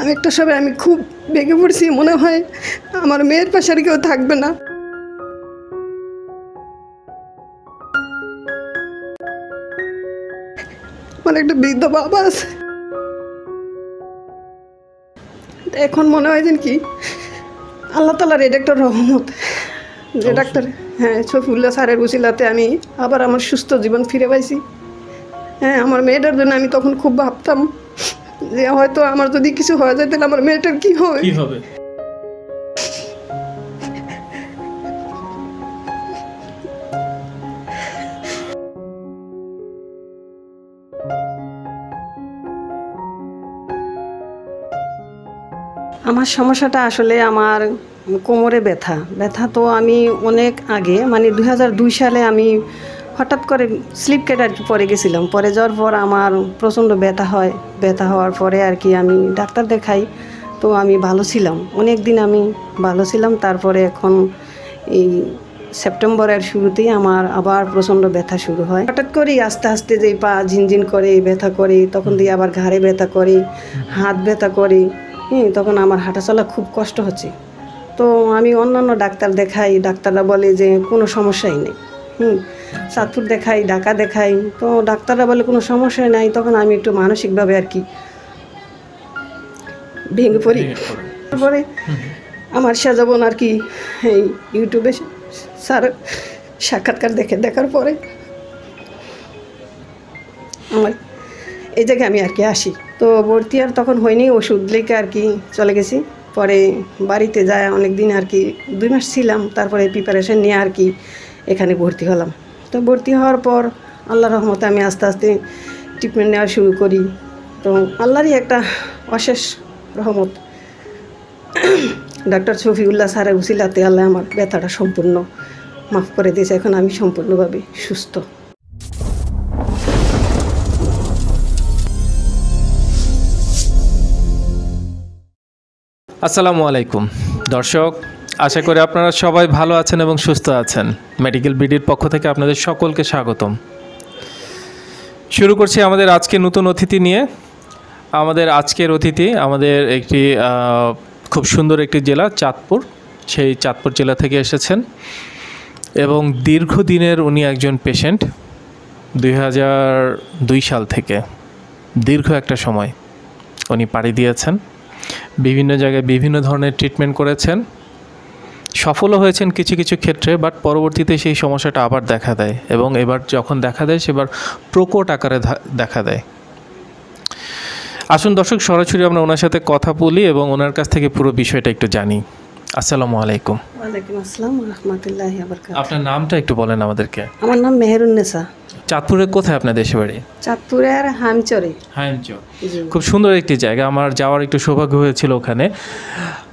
আমি একটা সময় আমি খুব বেগে পড়ছি মনে হয় আমার মেয়ের পাশে আর কেউ থাকবে না। আমার একটা বৃদ্ধ বাবা আছে। এখন মনে হয় যেন কি আল্লাহ তালার এটা একটা রহমত। যে ডাক্তার হ্যাঁ শফিউল্লাহ স্যারের উচিলাতে আমি আবার আমার সুস্থ জীবন ফিরে পাইছি। হ্যাঁ আমার মেয়েটার জন্য আমি তখন খুব ভাবতাম। যে হয়তো আমার যদি কিছু হয়ে যায় তাহলে আমার মেয়েটার কি হবে কি হবে? আমার সমস্যাটা আসলে আমার কোমরে ব্যথা। ব্যথা তো আমি অনেক আগে মানে দুই হাজার দুই সালে আমি হঠাৎ করে স্লিপ কেটে আর কি পরে গেছিলাম। পরে যাওয়ার পর আমার প্রচণ্ড ব্যথা হয়। ব্যথা হওয়ার পরে আর কি আমি ডাক্তার দেখাই। তো আমি ভালো ছিলাম। অনেক দিন আমি ভালো ছিলাম। তারপরে এখন এই সেপ্টেম্বরের শুরুতেই আমার আবার প্রচণ্ড ব্যথা শুরু হয়। হঠাৎ করেই আস্তে আস্তে যে পা ঝিনঝিন করে ব্যথা করে, তখন দিয়ে আবার ঘাড়ে ব্যথা করে, হাত ব্যথা করে হুম তখন আমার হাঁটাচলা খুব কষ্ট হচ্ছে। তো আমি অন্যান্য ডাক্তার দেখাই। ডাক্তাররা বলে যে কোনো সমস্যাই নেই। হুম চাঁদপুর দেখাই ঢাকা দেখাই। তো ডাক্তাররা বলে কোনো সমস্যাই নাই। তখন আমি একটু মানসিকভাবে আর কি ভেঙে পড়ি। তারপরে আমার সাজাবন আর কি এই ইউটিউবে স্যার সাক্ষাৎকার দেখে দেখার পরে আমার এই জায়গায় আমি আর কি আসি। তো ভর্তি আর তখন হয়নি ওষুধ লেগে আর কি চলে গেছি। পরে বাড়িতে যায় অনেক দিন আর কি দুই মাস ছিলাম। তারপরে প্রিপারেশন নিয়ে আর কি এখানে ভর্তি হলাম। তো ভর্তি হওয়ার পর আল্লাহ রহমতে আমি আস্তে আস্তে ট্রিটমেন্ট নেওয়া শুরু করি। তো আল্লাহরই একটা অশেষ রহমত। ডাক্তার শফিউল্লাহ স্যারের উসিলাতে আল্লাহ আমার ব্যথাটা সম্পূর্ণ মাফ করে দিয়েছে। এখন আমি সম্পূর্ণভাবে সুস্থ। আসসালামু আলাইকুম। দর্শক আশা করি আপনারা সবাই ভালো আছেন এবং সুস্থ আছেন। মেডিকেল বিডির পক্ষ থেকে আপনাদের সকলকে স্বাগতম। শুরু করছি আমাদের আজকে নতুন অতিথি নিয়ে। আমাদের আজকের অতিথি আমাদের একটি খুব সুন্দর একটি জেলা, চাঁদপুর। সেই চাঁদপুর জেলা থেকে এসেছেন এবং দীর্ঘদিনের উনি একজন পেশেন্ট দুই হাজার দুই সাল থেকে। দীর্ঘ একটা সময় উনি পাড়ি দিয়েছেন। বিভিন্ন জায়গায় বিভিন্ন ধরনের ট্রিটমেন্ট করেছেন। সফলও হয়েছেন কিছু কিছু ক্ষেত্রে বাট পরবর্তীতে সেই সমস্যাটা আবার দেখা দেয় এবং এবার যখন দেখা দেয় সেবার প্রকট আকারে দেখা দেয়। আসুন দর্শক সরাসরি আমরা ওনার সাথে কথা বলি এবং ওনার কাছ থেকে পুরো বিষয়টা একটু জানি। আসসালামু আলাইকুম। ওয়ালাইকুম আসসালাম রহমতুল্লাহ আপনার নামটা একটু বলেন আমাদেরকে। আমার নাম মেহেরুন্নেসা চাঁদপুরে কোথায় আপনার দেশে বাড়ি? চাঁদপুরের হামচরে। হ্যাঁ জি। খুব সুন্দর একটি জায়গা আমার যাওয়ার একটু সৌভাগ্য হয়েছিল ওখানে।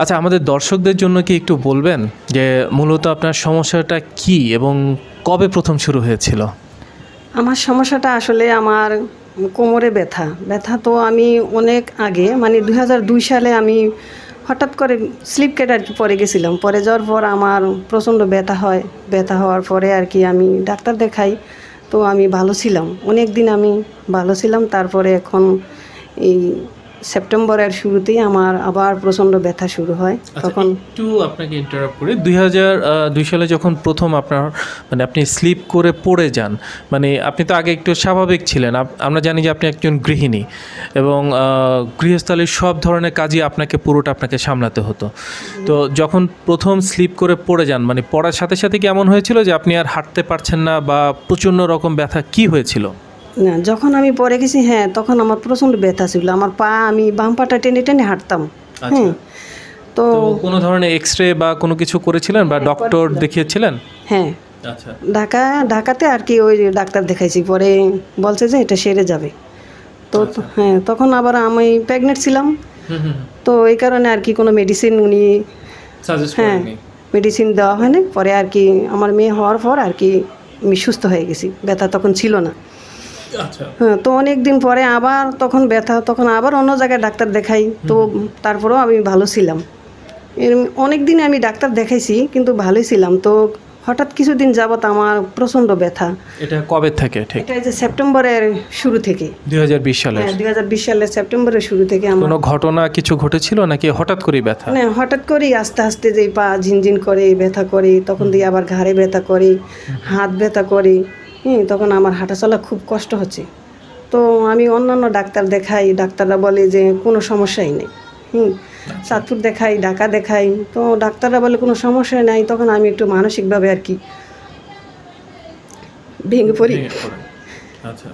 আচ্ছা আমাদের দর্শকদের জন্য কি একটু বলবেন যে মূলত আপনার সমস্যাটা কি এবং কবে প্রথম শুরু হয়েছিল? আমার সমস্যাটা আসলে আমার কোমরে ব্যথা। ব্যথা তো আমি অনেক আগে মানে দু হাজার দুই সালে আমি হঠাৎ করে স্লিপ কেটে আর কি পরে গেছিলাম। পরে যাওয়ার পর আমার প্রচণ্ড ব্যথা হয়। ব্যথা হওয়ার পরে আর কি আমি ডাক্তার দেখাই। তো আমি ভালো ছিলাম। অনেক দিন আমি ভালো ছিলাম তারপরে এখন এই সেপ্টেম্বরের শুরুতেই আমার আবার প্রচণ্ড ব্যথা শুরু হয়। তখন একটু আপনাকে ইন্টারাপ্ট করি। দুই হাজার দুই সালে যখন প্রথম আপনার মানে আপনি স্লিপ করে পড়ে যান মানে আপনি তো আগে একটু স্বাভাবিক ছিলেন আমরা জানি যে আপনি একজন গৃহিণী এবং গৃহস্থালীর সব ধরনের কাজই আপনাকে পুরোটা আপনাকে সামলাতে হতো। তো যখন প্রথম স্লিপ করে পড়ে যান মানে পড়ার সাথে সাথে কি এমন হয়েছিল যে আপনি আর হাঁটতে পারছেন না বা প্রচণ্ড রকম ব্যথা কি হয়েছিল? না যখন আমি পরে গেছি হ্যাঁ তখন আমার প্রচণ্ড ব্যথা ছিল। আমার পা আমি বাম পাটা টেনে টেনে হাঁটতাম। আচ্ছা। হ্যাঁ তো কোনো ধরনের এক্স রে বা কোনো কিছু করেছিলেন বা ডক্টর দেখিয়েছিলেন? হ্যাঁ। আচ্ছা। ঢাকা ঢাকাতে আর কি ওই ডাক্তার দেখাইছি। পরে বলছে যে এটা সেরে যাবে। তো হ্যাঁ তখন আবার আমি প্রেগনেন্ট ছিলাম। তো এই কারণে আর কি কোনো মেডিসিন উনি হ্যাঁ মেডিসিন দেওয়া হয়নি। পরে আর কি আমার মেয়ে হওয়ার পর আর কি আমি সুস্থ হয়ে গেছি। ব্যথা তখন ছিল না। আচ্ছা হ্যাঁ তো অনেক দিন পরে আবার তখন ব্যথা তখন আবার অন্য জায়গায় ডাক্তার দেখাই। তো তারপরেও আমি ভালো ছিলাম। অনেক দিন আমি ডাক্তার দেখাইছি কিন্তু ভালোই ছিলাম। তো হঠাৎ কিছুদিন যাবত আমার প্রচণ্ড ব্যথা। এটা কবে থেকে? ঠিক। এটা যে সেপ্টেম্বরের শুরু থেকে। দুই হাজার বিশ সালের। হ্যাঁ দুই হাজার বিশ সালের সেপ্টেম্বরের শুরু থেকে আমার কোনো ঘটনা কিছু ঘটেছিল নাকি হঠাৎ করেই ব্যথা? মানে হঠাৎ করেই আস্তে আস্তে যে পা ঝিনঝিন করে ব্যথা করে তখন দিয়ে আবার ঘাড়ে ব্যথা করে হাত ব্যথা করে। হুম তখন আমার হাঁটা চলা খুব কষ্ট হচ্ছে। তো আমি অন্যান্য ডাক্তার দেখাই ডাক্তাররা বলে যে কোনো সমস্যাই নেই। হুম চাঁদপুর দেখাই ঢাকা দেখাই তো ডাক্তাররা বলে কোনো সমস্যা নাই তখন আমি একটু মানসিকভাবে আর কি ভেঙে পড়ি। আচ্ছা।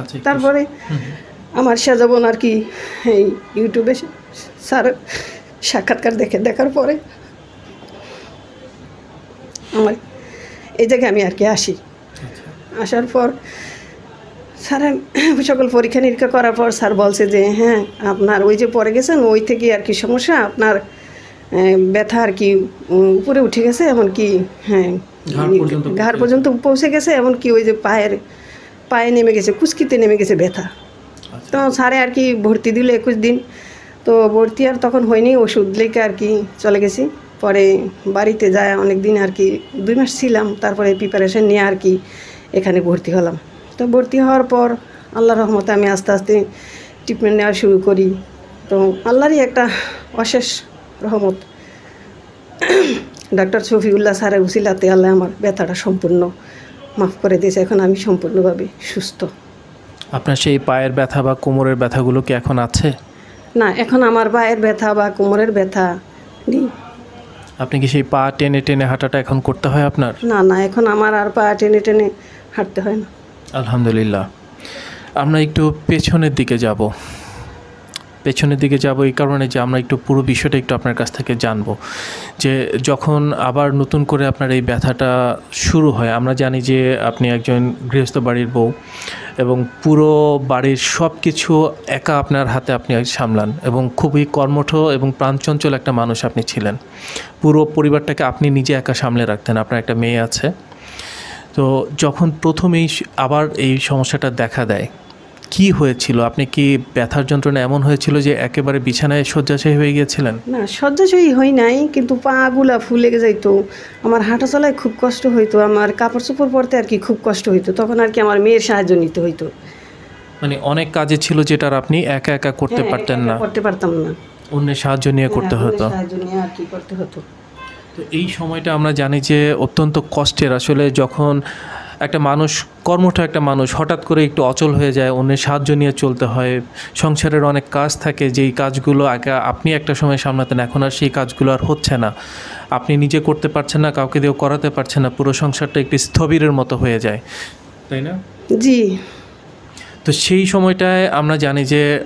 আচ্ছা তারপরে আমার সেজাবন আর কি এই ইউটিউবে স্যার সাক্ষাৎকার দেখে দেখার পরে আমার। এই জায়গায় আমি আর কি আসি। আসার পর স্যার সকল পরীক্ষা নিরীক্ষা করার পর স্যার বলছে যে হ্যাঁ আপনার ওই যে পরে গেছেন ওই থেকে আর কি সমস্যা। আপনার ব্যথা আর কি উপরে উঠে গেছে এমনকি হ্যাঁ ঘাড় পর্যন্ত পৌঁছে গেছে এমনকি ওই যে পায়ের পায়ে নেমে গেছে কুচকিতে নেমে গেছে ব্যথা। আচ্ছা। তো স্যারে আর কি ভর্তি দিল একুশ দিন। তো ভর্তি আর তখন হয়নি ওষুধ লেকে আর কি চলে গেছি। পরে বাড়িতে যায় অনেক দিন আর কি দুই মাস ছিলাম তারপরে প্রিপারেশন নিয়ে আর কি এখানে ভর্তি হলাম। তো ভর্তি হওয়ার পর আল্লাহ রহমতে আমি আস্তে আস্তে ট্রিটমেন্ট নেওয়া শুরু করি। তো আল্লাহরই একটা অশেষ রহমত। ডাক্তার শফিউল্লাহ স্যারের উসিলাতে আল্লাহ আমার ব্যথাটা সম্পূর্ণ মাফ করে দিয়েছে এখন আমি সম্পূর্ণভাবে সুস্থ। আপনার সেই পায়ের ব্যথা বা কোমরের ব্যথাগুলো কি এখন আছে? না এখন আমার পায়ের ব্যথা বা কোমরের ব্যথা নেই। আপনি কি সেই পা টেনে টেনে হাঁটাটা এখন করতে হয় আপনার? না না এখন আমার আর পা টেনে টেনে হাঁটতে হয় না। আলহামদুলিল্লাহ। আমরা একটু পেছনের দিকে যাব। পেছনের দিকে যাব এই কারণে যে আমরা একটু পুরো বিষয়টা একটু আপনার কাছ থেকে জানব। যে যখন আবার নতুন করে আপনার এই ব্যথাটা শুরু হয়, আমরা জানি যে আপনি একজন গৃহস্থ বাড়ির বউ এবং পুরো বাড়ির সব কিছু একা আপনার হাতে আপনি সামলান এবং খুবই কর্মঠ এবং প্রাণচঞ্চল একটা মানুষ আপনি ছিলেন। পুরো পরিবারটাকে আপনি নিজে একা সামলে রাখতেন, আপনার একটা মেয়ে আছে। তো যখন প্রথমেই আবার এই সমস্যাটা দেখা দেয় কি হয়েছিল? আপনি কি ব্যথার যন্ত্রণা এমন হয়েছিল যে একেবারে বিছানায় শয্যাশায়ী হয়ে গিয়েছিলেন? না শয্যাশয়ী হই নাই কিন্তু পা পাগুলা ফুলে যাইতো। আমার হাঁটা চলায় খুব কষ্ট হইতো আমার কাপড় চোপড় পরতে আর কি খুব কষ্ট হইতো। তখন আর কি আমার মেয়ের সাহায্য নিতে হইতো। মানে অনেক কাজে ছিল যেটার আপনি একা একা করতে হ্যাঁ, পারতেন না। করতে পারতাম না। অন্যের সাহায্য নিয়ে করতে হ্যাঁ, হতো। সাহায্য নিয়ে আর কি করতে হতো। তো এই সময়টা আমরা জানি যে অত্যন্ত কষ্টের। আসলে যখন একটা মানুষ কর্মঠ একটা মানুষ হঠাৎ করে একটু অচল হয়ে যায় অন্যের সাহায্য নিয়ে চলতে হয় সংসারের অনেক কাজ থাকে যেই কাজগুলো আগে আপনি একটা সময় সামলাতেন এখন আর সেই কাজগুলো আর হচ্ছে না। আপনি নিজে করতে পারছেন না কাউকে দিয়েও করাতে পারছেন না পুরো সংসারটা একটি স্থবিরের মতো হয়ে যায়। তাই না? জি। তো সেই সময়টায় আমরা জানি যে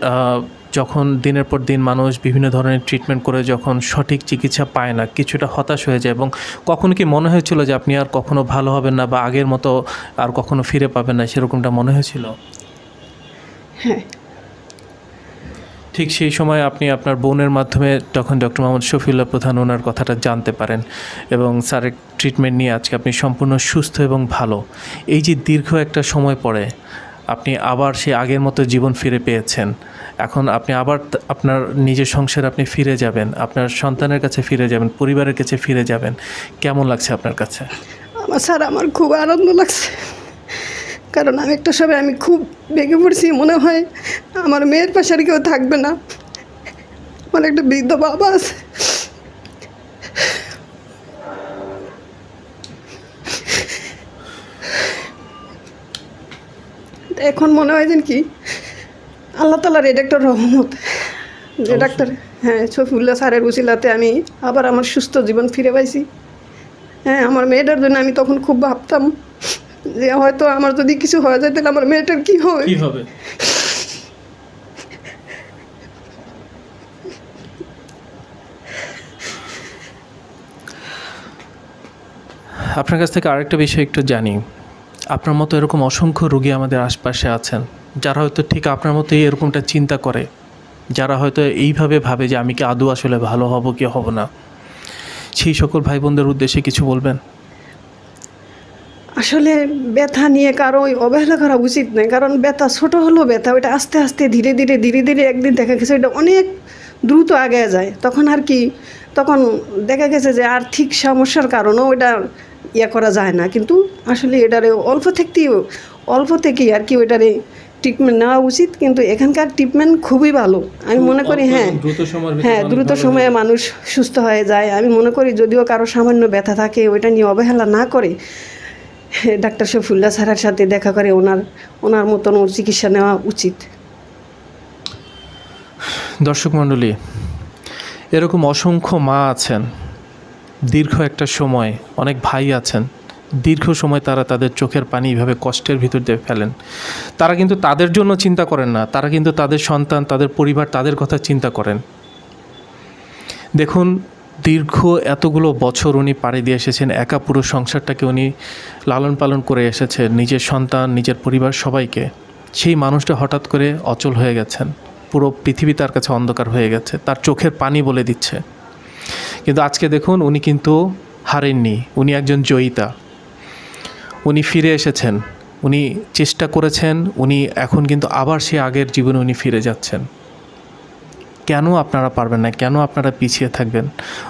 যখন দিনের পর দিন মানুষ বিভিন্ন ধরনের ট্রিটমেন্ট করে যখন সঠিক চিকিৎসা পায় না কিছুটা হতাশ হয়ে যায় এবং কখনো কি মনে হয়েছিল যে আপনি আর কখনো ভালো হবেন না বা আগের মতো আর কখনো ফিরে পাবেন না সেরকমটা মনে হয়েছিল? হ্যাঁ। ঠিক সেই সময় আপনি আপনার বোনের মাধ্যমে তখন ডক্টর মোহাম্মদ শফিউল্লাহ প্রধান ওনার কথাটা জানতে পারেন এবং স্যারের ট্রিটমেন্ট নিয়ে আজকে আপনি সম্পূর্ণ সুস্থ এবং ভালো। এই যে দীর্ঘ একটা সময় পরে আপনি আবার সেই আগের মতো জীবন ফিরে পেয়েছেন এখন আপনি আবার আপনার নিজের সংসারে আপনি ফিরে যাবেন, আপনার সন্তানের কাছে ফিরে যাবেন, পরিবারের কাছে ফিরে যাবেন। কেমন লাগছে আপনার কাছে? আমার স্যার, আমার খুব আনন্দ লাগছে। কারণ আমি একটা সময় আমি খুব বেগে পড়ছি, মনে হয় আমার মেয়ের পাশে আর কেউ থাকবে না। আমার একটা বৃদ্ধ বাবা আছে। এখন মনে হয় যেন কি আল্লাহ তালার এটা একটা রহমত। যে ডাক্তার হ্যাঁ শফিউল্লাহ স্যারের উচিলাতে আমি আবার আমার সুস্থ জীবন ফিরে পাইছি। হ্যাঁ আমার মেয়েটার জন্য আমি তখন খুব ভাবতাম যে হয়তো আমার যদি কিছু হয়ে যায় তাহলে আমার মেয়েটার কি হবে? হবে? আপনার কাছ থেকে আরেকটা বিষয় একটু জানি। আপনার মতো এরকম অসংখ্য রুগী আমাদের আশপাশে আছেন। যারা হয়তো ঠিক আপনার মতোই এরকমটা চিন্তা করে, যারা হয়তো এইভাবে ভাবে যে আমি কি আদৌ আসলে ভালো হব কি হব না। সেই সকল ভাই বোনদের উদ্দেশ্যে কিছু বলবেন? আসলে ব্যথা নিয়ে কারও অবহেলা করা উচিত নয়, কারণ ব্যথা ছোট হলেও ব্যথা, ওইটা আস্তে আস্তে ধীরে ধীরে ধীরে ধীরে একদিন দেখা গেছে, ওইটা অনেক দ্রুত আগে যায়। তখন আর কি, তখন দেখা গেছে যে আর্থিক সমস্যার কারণেও ওইটা ইয়ে করা যায় না। কিন্তু আসলে এটারে অল্প থেকেই অল্প থেকেই আর কি ওইটারে ট্রিটমেন্ট নেওয়া উচিত কিন্তু এখানকার ট্রিটমেন্ট খুবই ভালো। আমি মনে করি হ্যাঁ দ্রুত সময়ের ভিতরে হ্যাঁ দ্রুত সময়ে মানুষ সুস্থ হয়ে যায়। আমি মনে করি যদিও কারও সামান্য ব্যথা থাকে ওইটা নিয়ে অবহেলা না করে ডাক্তার শফিউল্লাহ স্যারের সাথে দেখা করে ওনার ওনার মতন ওর চিকিৎসা নেওয়া উচিত। দর্শক মণ্ডলী এরকম অসংখ্য মা আছেন দীর্ঘ একটা সময় অনেক ভাই আছেন দীর্ঘ সময় তারা তাদের চোখের পানি এভাবে কষ্টের ভিতর দিয়ে ফেলেন। তারা কিন্তু তাদের জন্য চিন্তা করেন না, তারা কিন্তু তাদের সন্তান, তাদের পরিবার, তাদের কথা চিন্তা করেন। দেখুন, দীর্ঘ এতগুলো বছর উনি পাড়ি দিয়ে এসেছেন, একা পুরো সংসারটাকে উনি লালন পালন করে এসেছেন, নিজের সন্তান, নিজের পরিবার, সবাইকে। সেই মানুষটা হঠাৎ করে অচল হয়ে গেছেন। পুরো পৃথিবী তার কাছে অন্ধকার হয়ে গেছে, তার চোখের পানি বলে দিচ্ছে। কিন্তু আজকে দেখুন, উনি কিন্তু হারেননি, উনি একজন জয়িতা। উনি ফিরে এসেছেন। উনি চেষ্টা করেছেন, উনি এখন কিন্তু আবার সে আগের জীবনে উনি ফিরে যাচ্ছেন। কেন আপনারা পারবেন না? কেন আপনারা পিছিয়ে থাকবেন?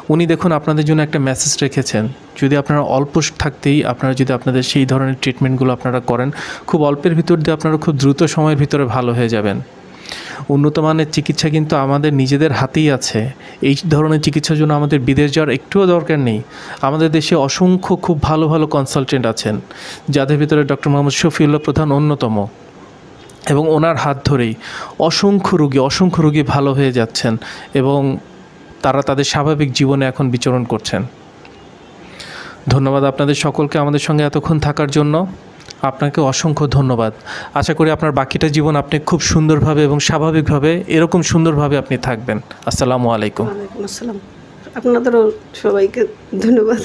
উনি দেখুন, আপনাদের জন্য একটা মেসেজ রেখেছেন। যদি আপনারা অল্প থাকতেই আপনারা যদি আপনাদের সেই ধরনের ট্রিটমেন্টগুলো আপনারা করেন, খুব অল্পের ভিতর দিয়ে আপনারা খুব দ্রুত সময়ের ভিতরে ভালো হয়ে যাবেন। উন্নত মানের চিকিৎসা কিন্তু আমাদের নিজেদের হাতেই আছে। এই ধরনের চিকিৎসার জন্য আমাদের বিদেশ যাওয়ার একটুও দরকার নেই। আমাদের দেশে অসংখ্য খুব ভালো ভালো কনসালটেন্ট আছেন, যাদের ভিতরে ডক্টর মোহাম্মদ শফিউল্লাহ প্রধান অন্যতম। এবং ওনার হাত ধরেই অসংখ্য রুগী অসংখ্য রুগী ভালো হয়ে যাচ্ছেন এবং তারা তাদের স্বাভাবিক জীবনে এখন বিচরণ করছেন। ধন্যবাদ আপনাদের সকলকে আমাদের সঙ্গে এতক্ষণ থাকার জন্য। আপনাকে অসংখ্য ধন্যবাদ। আশা করি আপনার বাকিটা জীবন আপনি খুব সুন্দরভাবে এবং স্বাভাবিকভাবে এরকম সুন্দরভাবে আপনি থাকবেন। আসসালামু আলাইকুম। আসসালাম। আপনাদেরও সবাইকে ধন্যবাদ।